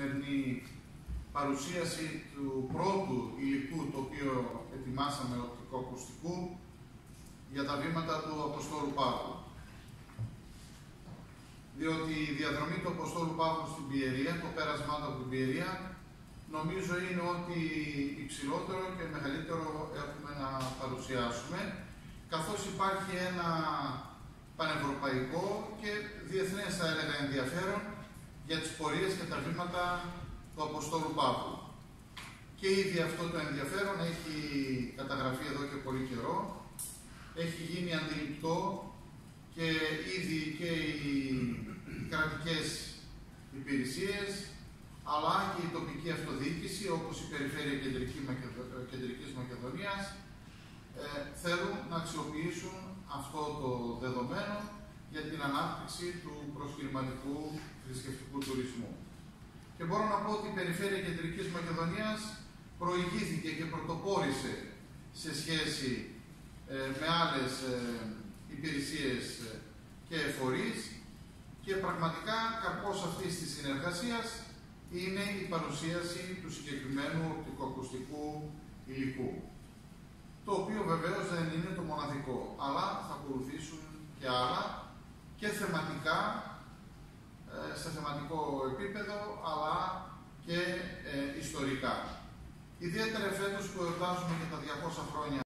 σημερινή παρουσίαση του πρώτου υλικού το οποίο ετοιμάσαμε οπτικοακουστικού για τα βήματα του Αποστόλου Παύλου. Διότι η διαδρομή του Αποστόλου Παύλου στην Πιερία, το πέρασμά του από την Πιερία, νομίζω είναι ότι υψηλότερο και μεγαλύτερο έχουμε να παρουσιάσουμε, καθώς υπάρχει ένα πανευρωπαϊκό και διεθνές θα έλεγα ενδιαφέρον για τις πορείες και τα βήματα του Αποστόλου Παύλου. Και ήδη αυτό το ενδιαφέρον έχει καταγραφεί εδώ και πολύ καιρό, έχει γίνει αντιληπτό και ήδη και οι κρατικές υπηρεσίες, αλλά και η τοπική αυτοδιοίκηση, όπως η Περιφέρεια Κεντρικής Μακεδο... Κεντρικής Μακεδονίας, ε, θέλουν να αξιοποιήσουν αυτό το δεδομένο για την ανάπτυξη του προσκυνηματικού θρησκευτικού τουρισμού. Και μπορώ να πω ότι η Περιφέρεια Κεντρικής Μακεδονίας προηγήθηκε και πρωτοπόρησε σε σχέση ε, με άλλες ε, υπηρεσίες ε, και φορείς και πραγματικά καρπός αυτής της συνεργασίας είναι η παρουσίαση του συγκεκριμένου οπτικοακουστικού υλικού. Το οποίο βεβαίως δεν είναι το μοναδικό, αλλά θα ακολουθήσουν και άλλα και θεματικά, σε θεματικό επίπεδο, αλλά και ιστορικά. Ιδιαίτερα φέτος που εορτάζουμε και τα 200 χρόνια